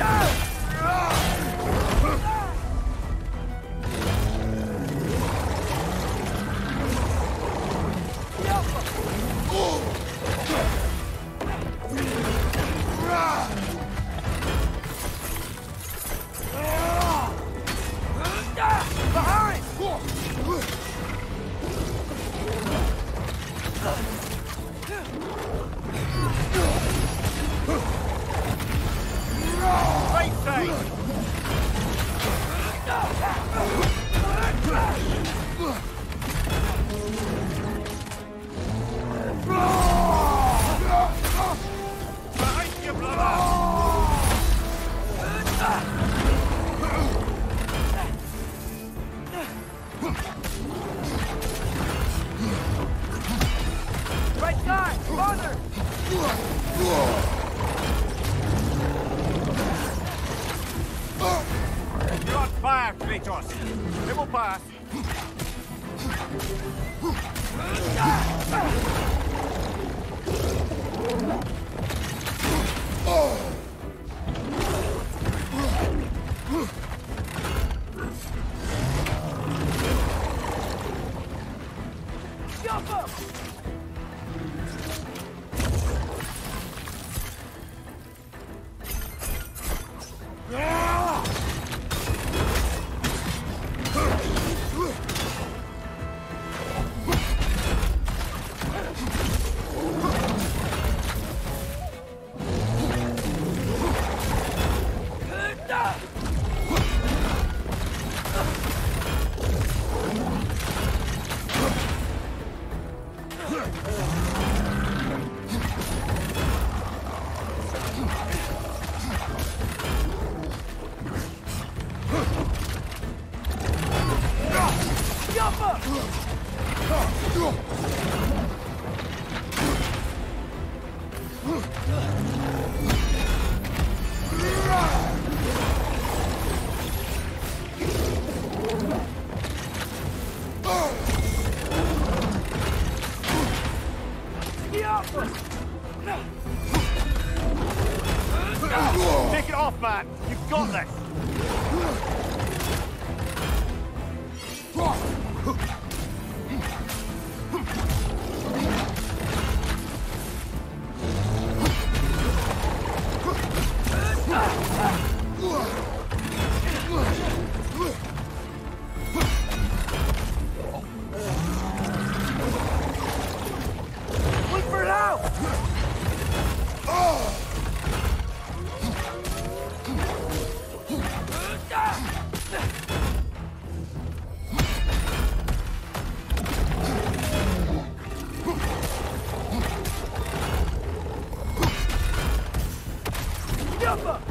down! Father! You're on fire, Kratos. It will pass. Oh! Jump up! Take it off, man. You've got this. Jumper!